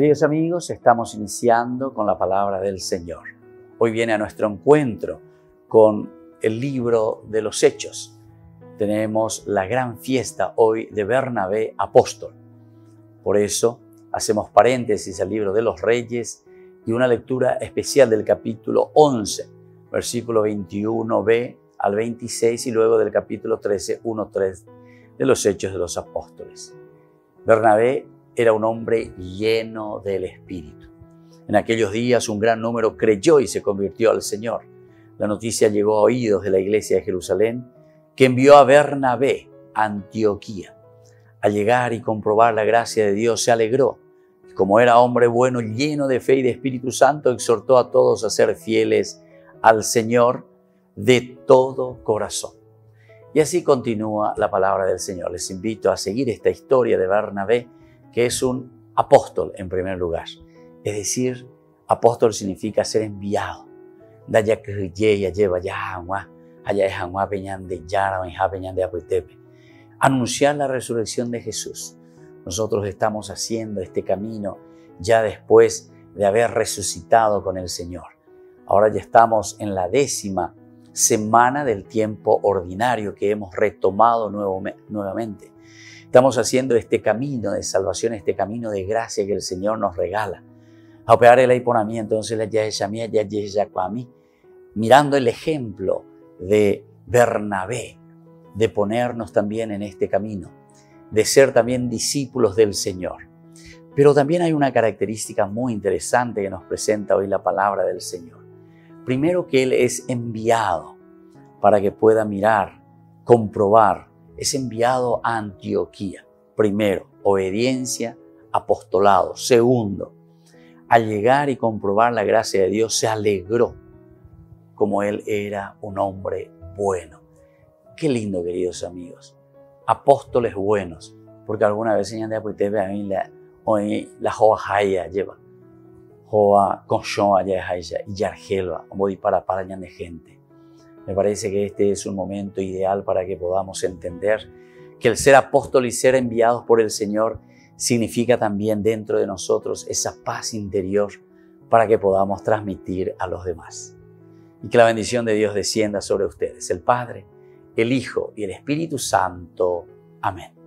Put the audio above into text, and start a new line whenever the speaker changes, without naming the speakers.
Queridos amigos, estamos iniciando con la palabra del Señor. Hoy viene a nuestro encuentro con el libro de los Hechos. Tenemos la gran fiesta hoy de Bernabé Apóstol. Por eso hacemos paréntesis al libro de los Reyes y una lectura especial del capítulo 11, versículo 21b al 26 y luego del capítulo 13, 1-3 de los Hechos de los Apóstoles. Bernabé era un hombre lleno del Espíritu. En aquellos días un gran número creyó y se convirtió al Señor. La noticia llegó a oídos de la iglesia de Jerusalén, que envió a Bernabé a Antioquía. Al llegar y comprobar la gracia de Dios, se alegró. como era hombre bueno, lleno de fe y de Espíritu Santo, exhortó a todos a ser fieles al Señor de todo corazón. Y así continúa la palabra del Señor. Les invito a seguir esta historia de Bernabé que es un apóstol en primer lugar. Es decir, apóstol significa ser enviado. Anunciar la resurrección de Jesús. Nosotros estamos haciendo este camino ya después de haber resucitado con el Señor. Ahora ya estamos en la décima semana del tiempo ordinario que hemos retomado nuevamente. Estamos haciendo este camino de salvación, este camino de gracia que el Señor nos regala. A operar el mí, entonces la ya mía, ya mí, mirando el ejemplo de Bernabé, de ponernos también en este camino, de ser también discípulos del Señor. Pero también hay una característica muy interesante que nos presenta hoy la palabra del Señor. Primero que Él es enviado para que pueda mirar, comprobar, es enviado a Antioquía. Primero, obediencia, apostolado. Segundo, al llegar y comprobar la gracia de Dios, se alegró como él era un hombre bueno. Qué lindo, queridos amigos. Apóstoles buenos, porque alguna vez ve a mí la la joa haya lleva. Joa con allá y yargelva, como para para de gente. Me parece que este es un momento ideal para que podamos entender que el ser apóstol y ser enviados por el Señor significa también dentro de nosotros esa paz interior para que podamos transmitir a los demás. Y que la bendición de Dios descienda sobre ustedes, el Padre, el Hijo y el Espíritu Santo. Amén.